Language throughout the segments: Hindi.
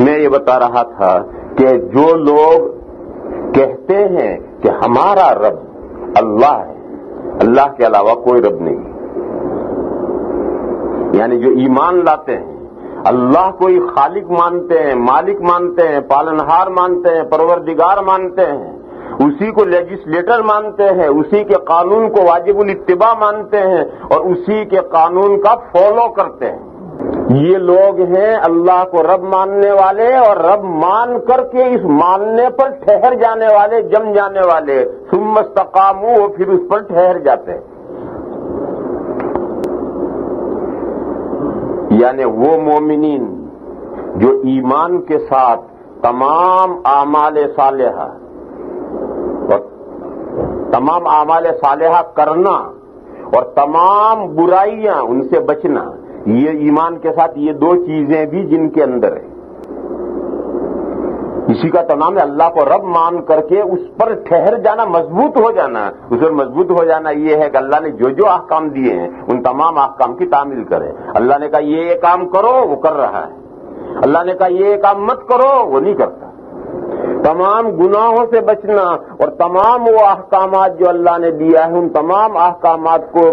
मैं ये बता रहा था कि जो लोग कहते हैं कि हमारा रब अल्लाह है, अल्लाह के अलावा कोई रब नहीं। यानी जो ईमान लाते हैं, अल्लाह को ही खालिक मानते हैं, मालिक मानते हैं, पालनहार मानते हैं, परवरदिगार मानते हैं, उसी को लेजिस्लेटर मानते हैं, उसी के कानून को वाजिबुल इत्तिबा मानते हैं और उसी के कानून का फॉलो करते हैं। ये लोग हैं अल्लाह को रब मानने वाले और रब मान करके इस मानने पर ठहर जाने वाले, जम जाने वाले। सुमस्तकामू फिर उस पर ठहर जाते हैं। यानी वो मोमिनीन जो ईमान के साथ तमाम आमाल सालेहा, और तमाम आमाल सालेहा करना और तमाम बुराइयाँ उनसे बचना ये ईमान के साथ ये दो चीज़ें भी जिनके अंदर है। इसी का तो नाम है अल्लाह को रब मान करके उस पर ठहर जाना, मज़बूत हो जाना। उस पर मज़बूत हो जाना ये है कि अल्लाह ने जो जो आहकाम दिए हैं, उन तमाम आहकाम की तामील करें। अल्लाह ने कहा, ये काम करो, वो कर रहा है। अल्लाह ने कहा, ये काम मत करो, वो नहीं करता। तमाम गुनाहों से बचना और तमाम वो अहकाम जो अल्लाह ने दिया है, उन तमाम अहकाम को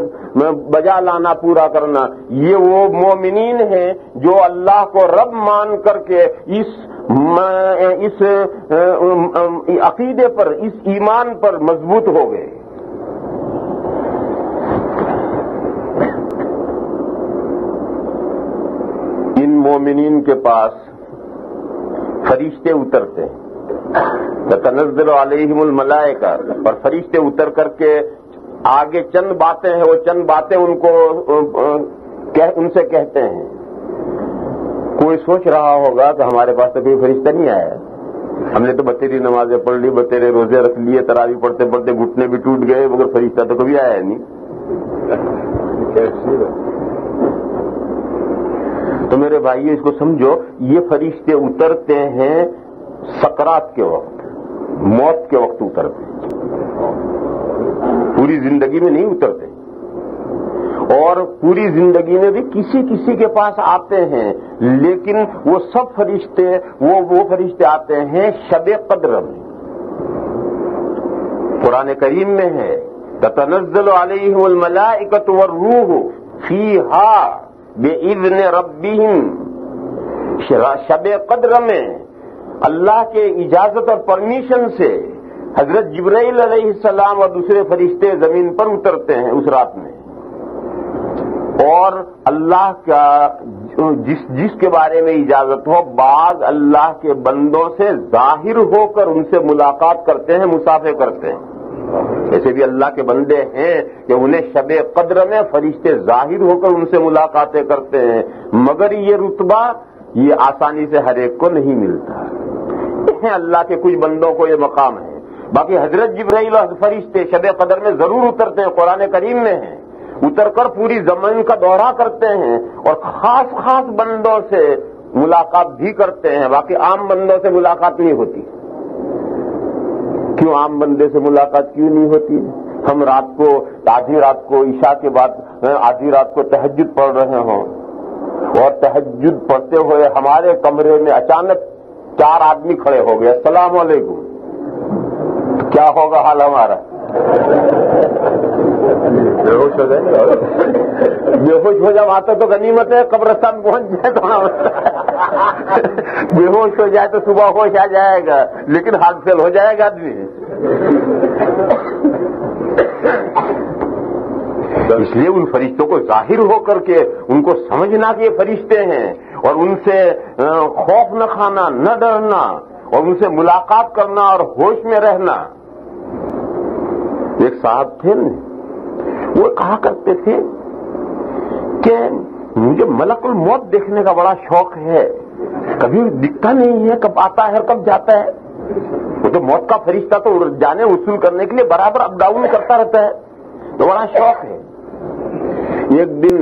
बजा लाना, पूरा करना, ये वो मोमिन हैं जो अल्लाह को रब मान करके इस इस अकीदे पर, इस ईमान पर मज़बूत हो गए। इन मोमिन के पास फरिश्ते उतरते। हैं तनजल मलाइका। और फरिश्ते उतर करके आगे चंद बातें हैं वो चंद बातें उनको कह, उनसे कहते हैं। कोई सोच रहा होगा कि हमारे पास तो कोई फरिश्ता नहीं आया। हमने तो बतेरी नमाजें पढ़ ली बतेरे रोज़े रख लिए तरावी पढ़ते पढ़ते घुटने भी टूट गए मगर फरिश्ता तो कभी आया नहीं। तो मेरे भाई इसको समझो ये फरिश्ते उतरते हैं सकरात के वक्त, मौत के वक्त उतरते। पूरी ज़िंदगी में नहीं उतरते। और पूरी ज़िंदगी में भी किसी किसी के पास आते हैं, लेकिन वो सब फरिश्ते, वो वो फरिश्ते आते हैं शब कद्र में। पुराने करीम में है तनजल अलमलाइकत व रूह फ़ी हा बे इजन रबीम शब कद्र में अल्लाह के इजाज़त और परमिशन से हज़रत जबराइल सलाम और दूसरे फरिश्ते ज़मीन पर उतरते हैं उस रात में। और अल्लाह का जिस जिसके बारे में इजाज़त हो, बाग अल्लाह के बंदों से ज़ाहिर होकर उनसे मुलाकात करते हैं मुसाफे करते हैं। ऐसे भी अल्लाह के बंदे हैं कि उन्हें शब कद्र में फरिश्ते ज़ाहिर होकर उनसे मुलाकातें करते हैं। मगर ये रुतबा ये आसानी से हर एक को नहीं मिलता। है अल्लाह के कुछ बंदों को ये मकाम है। बाकी हज़रत जिब्राइल और फरिश्ते शब कदर में ज़रूर उतरते हैं, कुरान करीम में है। उतरकर पूरी ज़मीन का दौरा करते हैं और खास खास बंदों से मुलाकात भी करते हैं। बाकी आम बंदों से मुलाकात नहीं होती। क्यों आम बंदे से मुलाकात क्यों नहीं होती? हम रात को, आधी रात को ईशा के बाद, आधी रात को तहजद पढ़ रहे हों। और तहजद पढ़ते हुए हमारे कमरे में अचानक चार आदमी खड़े हो गए। असलाम वालेकुम। क्या होगा हाल हमारा? बेहोश हो जाएँगे बेहोश हो जाओ आते तो गनीमत है, कब्रस्तान पहुँच जाए तो बेहोश हो जाए तो सुबह होश आ जाएगा, लेकिन हाथ फेल हो जाएगा आदमी। इसलिए उन फरिश्तों को ज़ाहिर होकर के उनको समझना कि ये फरिश्ते हैं और उनसे खौफ न खाना, न डरना और उनसे मुलाकात करना और होश में रहना। एक साहब थे न, वो कहा करते थे कि मुझे मलकुल मौत देखने का बड़ा शौक है। कभी दिखता नहीं है, कब आता है और कब जाता है। वो तो मौत का फरिश्ता तो जाने वसूल करने के लिए बराबर अप डाउन करता रहता है। तो बड़ा शौक है। एक दिन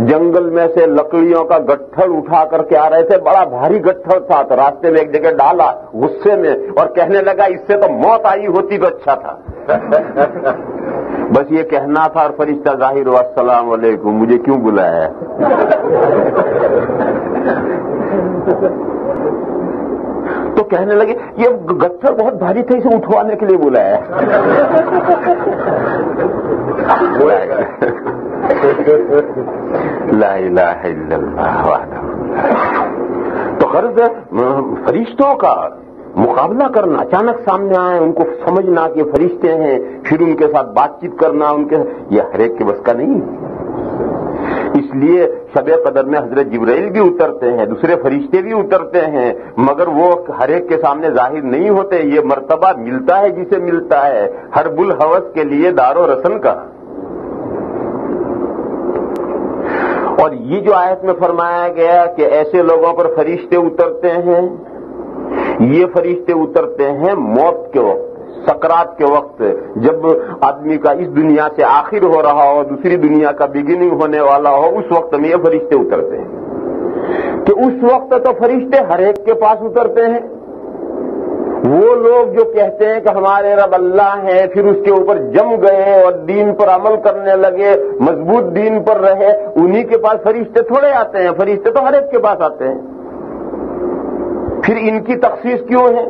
जंगल में से लकड़ियों का गट्ठर उठा करके आ रहे थे। बड़ा भारी गट्ठर था तो रास्ते में एक जगह डाला गुस्से में और कहने लगा, इससे तो मौत आई होती तो अच्छा था। बस ये कहना था और फरिश्ता ज़ाहिर हुआ, अस्सलाम वालेकुम, मुझे क्यों बुलाया तो कहने लगे, ये गत्थर बहुत भारी थे, इसे उठवाने के लिए बुलाया बुलाएगा तो गर्ज फरिश्तों का मुकाबला करना, अचानक सामने आए, उनको समझना कि फरिश्ते हैं, फिर उनके साथ बातचीत करना, उनके ये हरेक के बस का नहीं। इसलिए शब कदर में हज़रत जिब्राइल भी उतरते हैं, दूसरे फरिश्ते भी उतरते हैं, मगर वो हरेक के सामने ज़ाहिर नहीं होते। ये मर्तबा मिलता है जिसे मिलता है, हर बुल हवस के लिए दारो रसन का। और ये जो आयत में फरमाया गया कि ऐसे लोगों पर फरिश्ते उतरते हैं, ये फरिश्ते उतरते हैं मौत के वक्त, सकरात के वक्त, जब आदमी का इस दुनिया से आखिर हो रहा हो, दूसरी दुनिया का बिगिनिंग होने वाला हो, उस वक्त में ये फरिश्ते उतरते हैं। कि उस वक्त तो फरिश्ते हरेक के पास उतरते हैं। वो लोग जो कहते हैं कि हमारे रब अल्लाह हैं, फिर उसके ऊपर जम गए और दीन पर अमल करने लगे, मज़बूत दीन पर रहे, उन्हीं के पास फरिश्ते थोड़े आते हैं, फरिश्ते तो हर एक के पास आते हैं। फिर इनकी तखसीस क्यों है?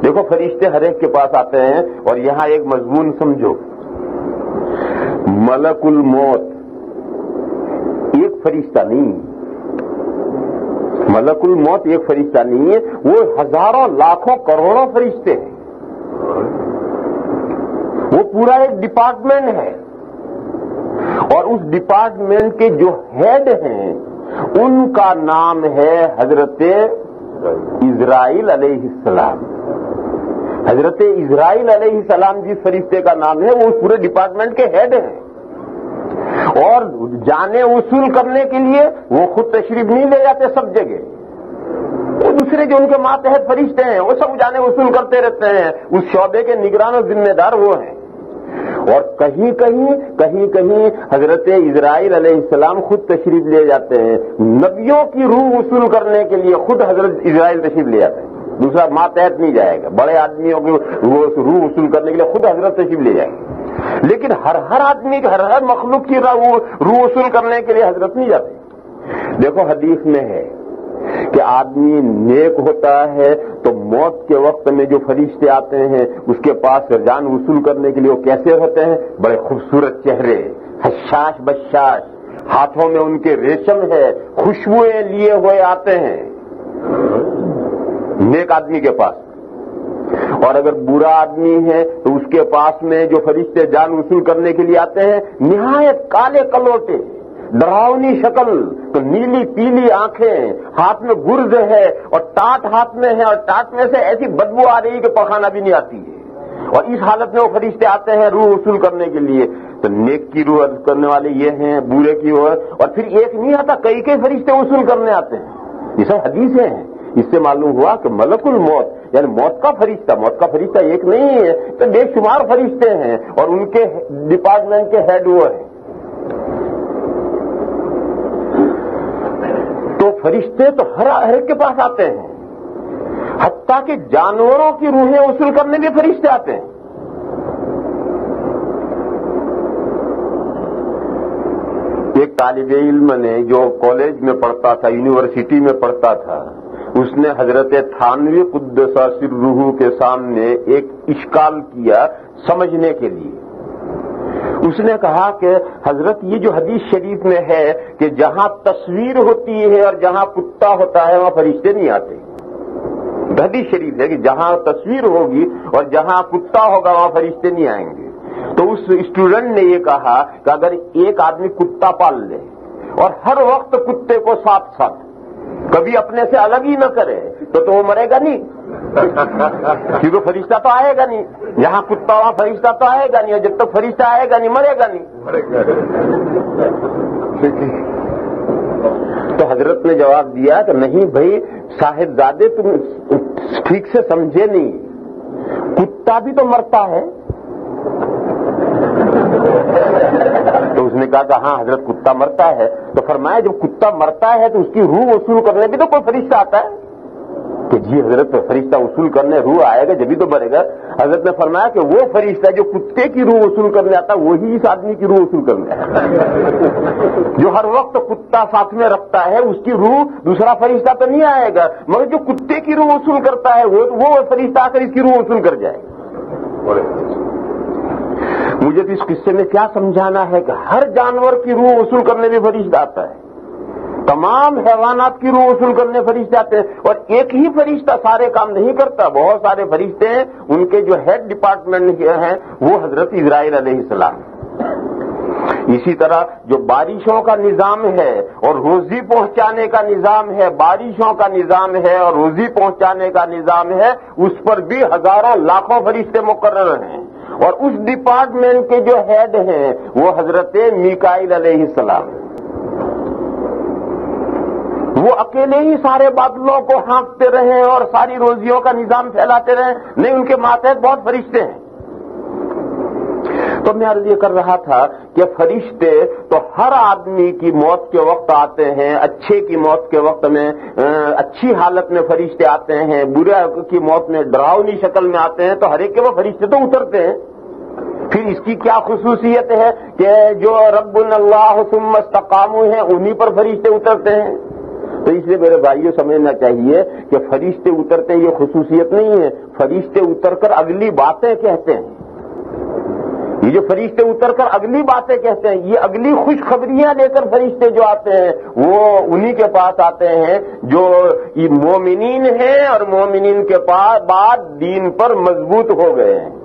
देखो, फरिश्ते हर एक के पास आते हैं और यहाँ एक मजमून समझो। मलकुल मौत एक फरिश्ता नहीं मलकुल मौत एक फरिश्ता नहीं है, वो हज़ारों लाखों करोड़ों फरिश्ते हैं। वो पूरा एक डिपार्टमेंट है। और उस डिपार्टमेंट के जो हेड हैं, उनका नाम है हज़रत इज़राइल अलैहिस्सलाम हज़रत इज़राइल अलैहिस्सलाम जिस फरिश्ते का नाम है, वो उस पूरे डिपार्टमेंट के हेड हैं। और जाने वसूल करने के लिए वो खुद तशरीफ़ नहीं ले जाते सब जगह। वो दूसरे जो उनके मातहत फरिश्ते हैं, वो सब जाने वसूल करते रहते हैं। उस शौबे के निगरान और जिम्मेदार वो हैं। और कहीं कहीं कहीं कहीं हज़रत इसराइल अलैहिस्सलाम खुद तशरीफ़ ले जाते हैं। नबियों की रूह वसूल करने के लिए खुद हज़रत इसराइल तशरीफ़ ले जाते हैं। दूसरा मातहत नहीं जाएगा। बड़े आदमियों की रूह वसूल करने के लिए खुद हज़रत तशरीफ़ ले जाएँगे। लेकिन हर हर आदमी हर हर मखलूक की रूह वसूल करने के लिए हज़रत नहीं जाते। देखो, हदीस में है कि आदमी नेक होता है तो मौत के वक्त में जो फरिश्ते आते हैं, उसके पास जान वसूल करने के लिए वो कैसे होते हैं? बड़े खूबसूरत चेहरे, हशाश बशाश, हाथों में उनके रेशम है, खुशबुएँ लिए हुए आते हैं। नेक आदमी के पास। और अगर बुरा आदमी है तो उसके पास में जो फरिश्ते जान वसूल करने के लिए आते हैं, निहायत काले कलोटे, डरावनी शक्ल तो नीली पीली आँखें, हाथ में गुर्ज है और टाट हाथ में है, और टाट में से ऐसी बदबू आ रही है कि पखाना भी नहीं आती है। और इस हालत में वो फरिश्ते आते हैं रूह वसूल करने के लिए। तो नेक की रूह करने वाले ये हैं, बुरे की ओर, और फिर एक नहीं आता कई कई फरिश्ते वसूल करने आते हैं। ये सब हदीसें हैं। इससे मालूम हुआ कि मलकुल मौत यानी मौत का फरिश्ता, मौत का फरिश्ता एक नहीं है तो बेशुमार फरिश्ते हैं और उनके डिपार्टमेंट के हेड वो हैं। तो फरिश्ते तो हर हर के पास आते हैं, हत्या के जानवरों की रूहें वसूल करने भी फरिश्ते आते हैं। एक तालिब इल्म ने जो कॉलेज में पढ़ता था यूनिवर्सिटी में पढ़ता था उसने हज़रत थानवी कुद्दसा सिर रूहू के सामने एक इश्काल किया समझने के लिए। उसने कहा कि हज़रत, ये जो हदीस शरीफ में है कि जहाँ तस्वीर होती है और जहाँ कुत्ता होता है, वहाँ फरिश्ते नहीं आते। हदीस शरीफ है कि जहाँ तस्वीर होगी और जहाँ कुत्ता होगा, वहाँ फरिश्ते नहीं आएँगे। तो उस स्टूडेंट ने ये कहा कि अगर एक आदमी कुत्ता पाल ले और हर वक्त कुत्ते को साथ साथ कभी अपने से अलग ही न करे तो तो वो मरेगा नहीं। क्योंकि फरिश्ता तो आएगा नहीं। यहाँ कुत्ता, वहाँ फरिश्ता तो आएगा नहीं जब तक तो फरिश्ता आएगा नहीं, मरेगा नहीं। तो हज़रत ने जवाब दिया कि नहीं भाई, साहिबजादे तुम ठीक से समझे नहीं। कुत्ता भी तो मरता है। तो उसने कहा कि हाँ हज़रत कुत्ता मरता है। तो फरमाया, जब कुत्ता मरता है तो उसकी रूह वसूल करने भी तो कोई फरिश्ता आता है? कि जी, हज़रत फरिश्ता वसूल करने, रूह आएगा, जब भी तो मरेगा। हज़रत ने फरमाया कि वो फरिश्ता जो कुत्ते की रूह वसूल करने आता है वही इस आदमी की रूह वसूल करने जो हर वक्त कुत्ता साथ में रखता है, उसकी रूह दूसरा फरिश्ता तो नहीं आएगा। मगर जो कुत्ते की रूह वसूल करता है, वो वो फरिश्ता आकर इसकी रूह वसूल कर जाएगा। मुझे तो इस किस्से में क्या समझाना है कि हर जानवर की रूह वसूल करने में फरिश्ता आता है। तमाम हैवानात की रूह वसूल करने फरिश्ते आते हैं और एक ही फरिश्ता सारे काम नहीं करता। बहुत सारे फरिश्ते हैं, उनके जो हेड डिपार्टमेंट हैं वो हज़रत इसराइल सलाम। इसी तरह जो बारिशों का निज़ाम है और रोजी पहुँचाने का निज़ाम है, बारिशों का निज़ाम है और रोजी पहुँचाने का निज़ाम है, उस पर भी हज़ारों लाखों फरिश्ते मुकर्र हैं। और उस डिपार्टमेंट के जो हेड हैं, वो हज़रत मिकाइल सलाम। वो अकेले ही सारे बादलों को हाँकते रहे और सारी रोजियों का निज़ाम फैलाते रहे। नहीं, उनके मातहत बहुत फरिश्ते हैं। तो मैं अर्ज़ ये कर रहा था कि फरिश्ते तो हर आदमी की मौत के वक्त आते हैं, अच्छे की मौत के वक्त में अच्छी हालत में फरिश्ते आते हैं, बुरे की मौत में डरावनी शक्ल में आते हैं तो हर एक के वो फरिश्ते तो उतरते हैं। फिर इसकी क्या खसूसियत है कि जो सुमस्तकामू है, उन्हीं पर फरिश्ते उतरते हैं? तो इसलिए मेरे भाइयों, समझना चाहिए कि फरिश्ते उतरते ये खसूसियत नहीं है। फरिश्ते उतरकर अगली बातें कहते हैं। ये जो फरिश्ते उतरकर अगली बातें कहते हैं, ये अगली खुशखबरियाँ लेकर फरिश्ते जो आते हैं, वो उन्हीं के पास आते हैं जो मोमिन हैं और मोमिन के पास बाद दीन पर मज़बूत हो गए हैं।